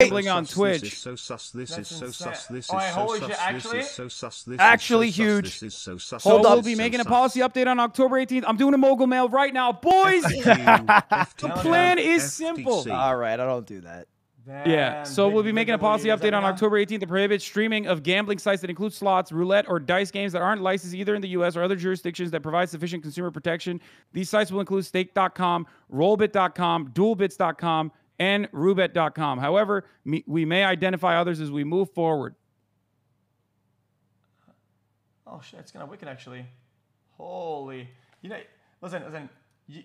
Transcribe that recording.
gambling on This Twitch. is so sus. This is so sus. This Oh, is so sus. This actually? is so sus. This is Actually so sus. huge. This is so sus. So Hold we'll be This making so a policy update on October 18th. I'm doing a mogul mail right now, boys. the plan is simple. All right, I don't do that. Yeah, so we'll be making a policy update on October 18th to prohibit streaming of gambling sites that include slots, roulette, or dice games that aren't licensed either in the U.S. or other jurisdictions that provide sufficient consumer protection. These sites will include stake.com, rollbit.com, duelbits.com, and roobet.com. However, me, we may identify others as we move forward. Oh shit, it's kind of wicked actually. Holy, you know, listen, listen. You,